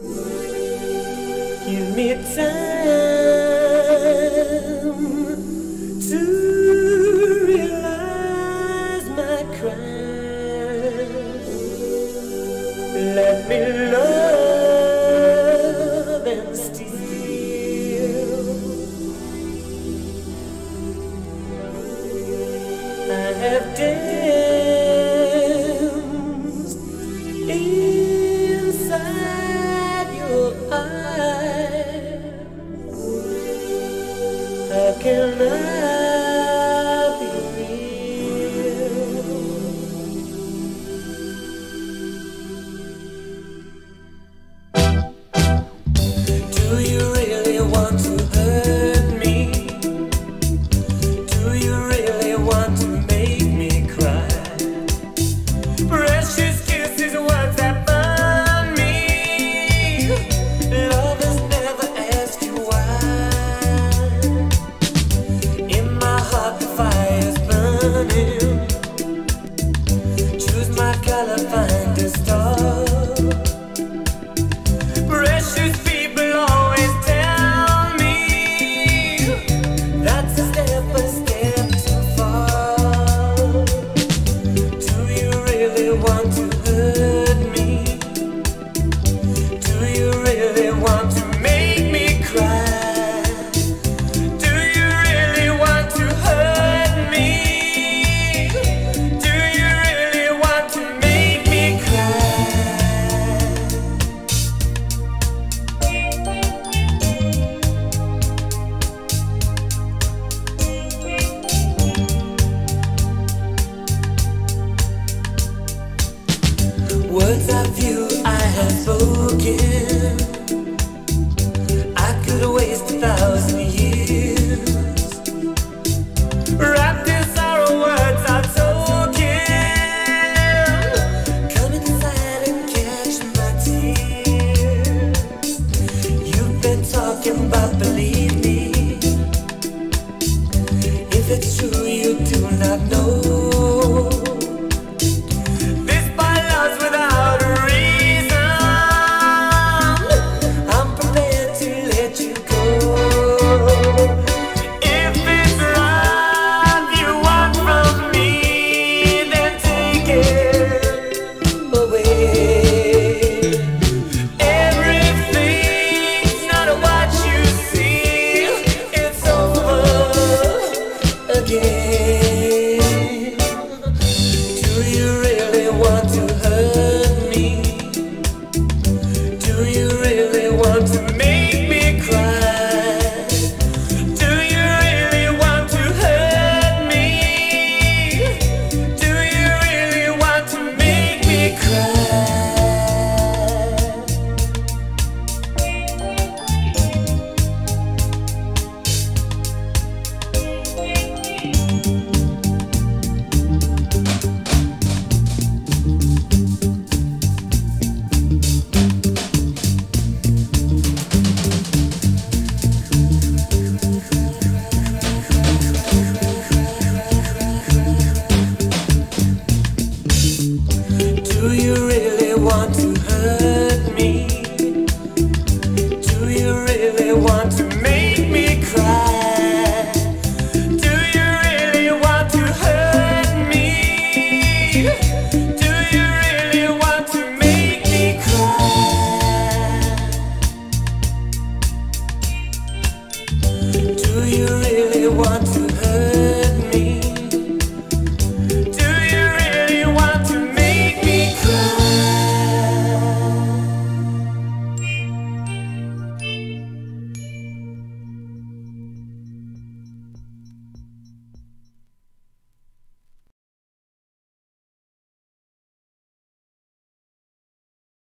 Give me time to realize my crime. Let me love and steal. I have days. Words of you I have spoken. I could waste a thousand years. Wrapped in sorrow words I've spoken. Come inside and catch my tears. You've been talking about believe me. If it's true, you do not know. you really want to